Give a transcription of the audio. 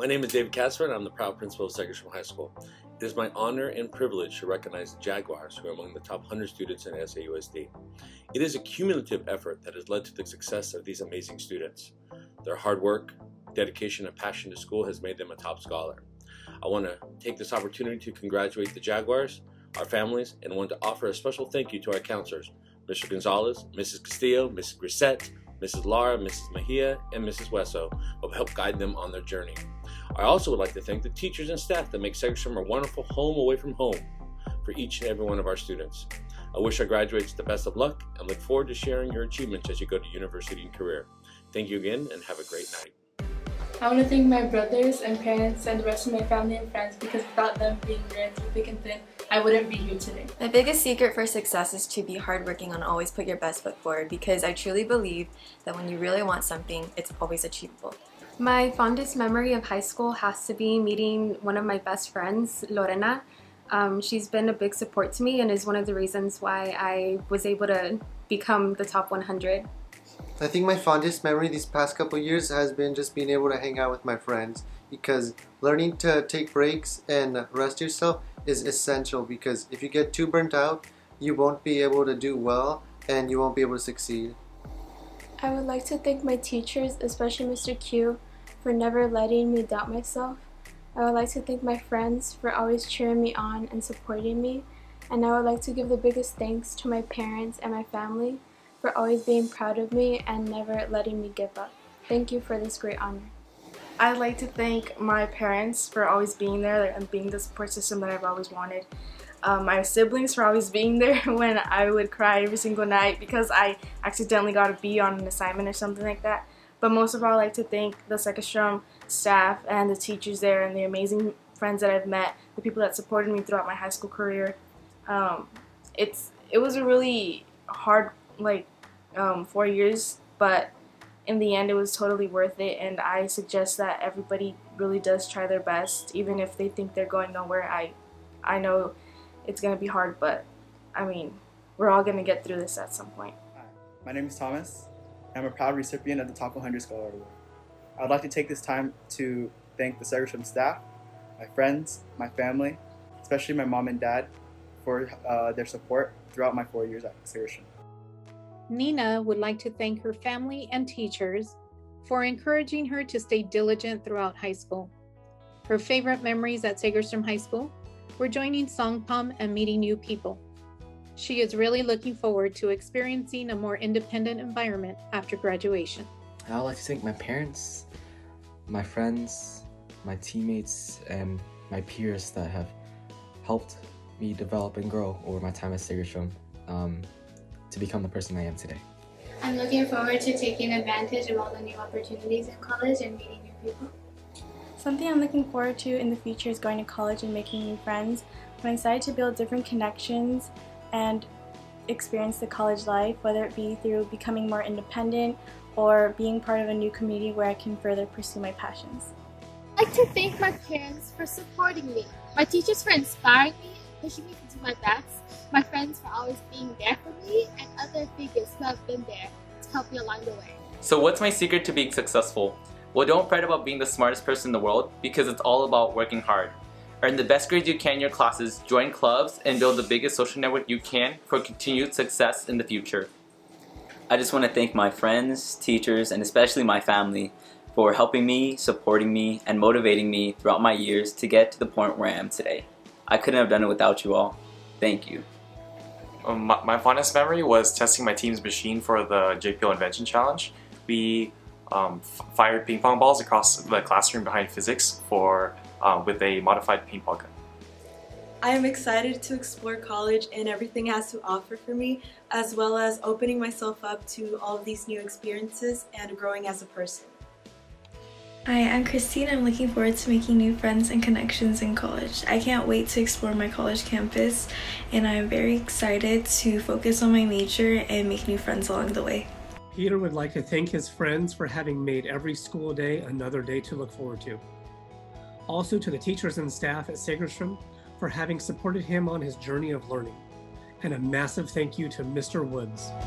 My name is David Casper and I'm the proud principal of Segerstrom High School. It is my honor and privilege to recognize the Jaguars who are among the top 100 students in SAUSD. It is a cumulative effort that has led to the success of these amazing students. Their hard work, dedication, and passion to school has made them a top scholar. I want to take this opportunity to congratulate the Jaguars, our families, and want to offer a special thank you to our counselors, Mr. Gonzalez, Mrs. Castillo, Mrs. Grissett, Mrs. Lara, Mrs. Mejia, and Mrs. Wesso who have helped guide them on their journey. I also would like to thank the teachers and staff that make Segerstrom a wonderful home away from home for each and every one of our students. I wish our graduates the best of luck and look forward to sharing your achievements as you go to university and career. Thank you again and have a great night. I want to thank my brothers and parents and the rest of my family and friends because without them being there through thick and thin, I wouldn't be here today. My biggest secret for success is to be hardworking and always put your best foot forward because I truly believe that when you really want something, it's always achievable. My fondest memory of high school has to be meeting one of my best friends, Lorena. Um, she's been a big support to me and is one of the reasons why I was able to become the top 100. I think my fondest memory these past couple years has been just being able to hang out with my friends because learning to take breaks and rest yourself is essential because if you get too burnt out, you won't be able to do well and you won't be able to succeed. I would like to thank my teachers, especially Mr. Q, for never letting me doubt myself. I would like to thank my friends for always cheering me on and supporting me. And I would like to give the biggest thanks to my parents and my family for always being proud of me and never letting me give up. Thank you for this great honor. I'd like to thank my parents for always being there and being the support system that I've always wanted. Um, my siblings for always being there when I would cry every single night because I accidentally got a B on an assignment or something like that. But most of all, I'd like to thank the Segerstrom staff and the teachers there and the amazing friends that I've met, the people that supported me throughout my high school career. Um, it's it was a really hard like um, four years, but in the end, it was totally worth it. And I suggest that everybody really does try their best, even if they think they're going nowhere. I I know it's gonna be hard, but I mean, we're all gonna get through this at some point. Hi, my name is Thomas. I'm a proud recipient of the Top 100 Scholar Award. I would like to take this time to thank the Segerstrom staff, my friends, my family, especially my mom and dad, for uh, their support throughout my four years at Segerstrom. Nina would like to thank her family and teachers for encouraging her to stay diligent throughout high school. Her favorite memories at Segerstrom High School were joining Songpom and meeting new people. She is really looking forward to experiencing a more independent environment after graduation. I would like to thank my parents, my friends, my teammates, and my peers that have helped me develop and grow over my time at Segerstrom um, to become the person I am today. I'm looking forward to taking advantage of all the new opportunities in college and meeting new people. Something I'm looking forward to in the future is going to college and making new friends. I'm excited to build different connections and experience the college life, whether it be through becoming more independent or being part of a new community where I can further pursue my passions. I'd like to thank my parents for supporting me, my teachers for inspiring me and pushing me to do my best, my friends for always being there for me, and other figures who have been there to help me along the way. So what's my secret to being successful? Well, don't fret about being the smartest person in the world because it's all about working hard. Earn the best grades you can in your classes, join clubs, and build the biggest social network you can for continued success in the future. I just want to thank my friends, teachers, and especially my family for helping me, supporting me, and motivating me throughout my years to get to the point where I am today. I couldn't have done it without you all. Thank you. Um, my, my, fondest memory was testing my team's machine for the JPL Invention Challenge. We um, fired ping pong balls across the classroom behind physics for uh, with a modified paintball gun. I am excited to explore college and everything it has to offer for me, as well as opening myself up to all of these new experiences and growing as a person. Hi, I'm Christine. I'm looking forward to making new friends and connections in college. I can't wait to explore my college campus, and I'm very excited to focus on my major and make new friends along the way. Peter would like to thank his friends for having made every school day another day to look forward to. Also to the teachers and staff at Segerstrom for having supported him on his journey of learning. And a massive thank you to Mr. Woods.